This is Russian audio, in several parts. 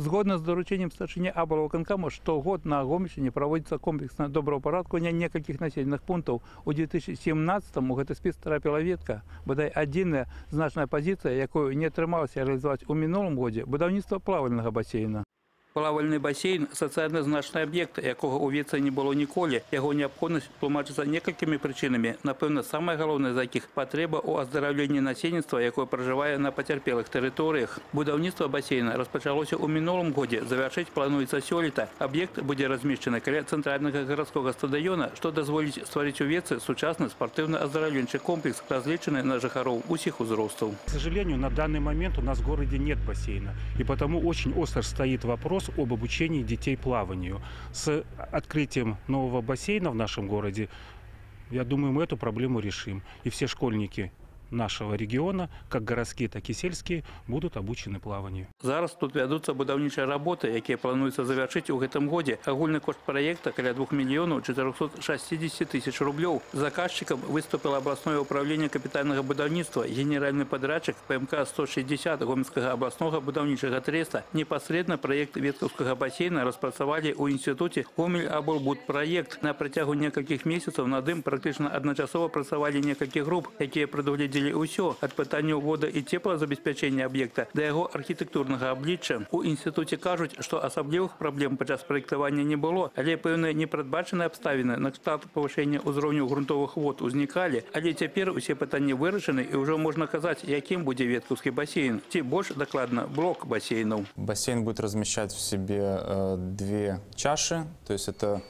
Згодно з дорученням старшині Абалвоканкама, штогод на Гомельщині проводиться комплексне добропорядкування некільких населених пунктів. У 2017-му гэта спіс трапіла ветка, бодай адзіная значная пазіцыя, якую не атрымалася рэалізаваць у мінулым годзе будаўніцтва плавальнага басейна. Плавальны басейн сацыяльна значны аб'ект, якога ў вецы не было ніколі. Яго неабходнасць тлумачыцца некалькімі прычынамі. Напэўна, самая галоўная з якіх патрэба ў аздараўленні насельніцтва, якое пражывае на пацярпелых тэрыторыях. Будаўніцтва басейна распачалося ў мінулым годзе. Завяршыць плануецца сёлета. Аб'ект будзе размешчаны каля цэнтральнага гарадскога стадыёна, што дазволіць стварыць у вецы сучасны спартыўна-аздараўленчы комплекс, разлічаны на жыхароў усіх узростаў. К сожалению, на данный момент у нас в городе нет бассейна. И потому очень остро стоит вопрос об обучении детей плаванию. С открытием нового бассейна в нашем городе, я думаю, мы эту проблему решим. И все школьники нашего региона, как городские, так и сельские, будут обучены плаванию. Зараз тут вядуцца будаўнічыя работы, якія плануецца завяршыць у гэтым годзе. Агульны кошт праекта каля 2 мільёнаў 460 тысяч рублёў. Заказчыкам выступіла абласное ўправленне капітальнага будаўніцтва, генеральны падрадчык ПМК 160 гомельскага абласнога будаўнічага треста. Непасрэдна праект веткаўскага басейна распрацавалі ў інстытуце Гомель Аболбуд праект. На працягу некалькіх месяцаў над ім практычна адначасова працавалі некалькі груп, якія прадугледзелі выведзелі ўсё ад пытанняў вода і цеплазабеспячэння аб'екта да яго архітэктурнага аблічча. У інстытуце кажуць, што асаблівых праблем падчас праектавання не было, але пэўныя непрадбачаныя абставіны накшталт павышэння ўзроўню грунтовых вод узнікалі, але цяпер усе пытанні вырашаны і ўжо можна казаць, якім будзе веткаўскі басейн, ці больш дакладна блок бассейнаў. Бассейн будет размещать в себе э, две чаши, то есть это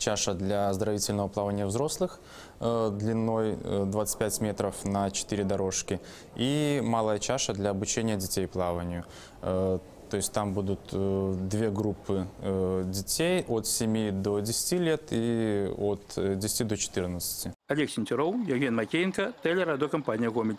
чаша для оздоровительного плавания взрослых э, длиной э, 25 метров на 4 дорожки и малая чаша для обучения детей плаванию. Э, то есть там будут э, две группы э, детей от 7 до 10 лет и от э, 10 до 14. Олег Сентеров, Евген Макеенко, телерадиокомпания «Гомель».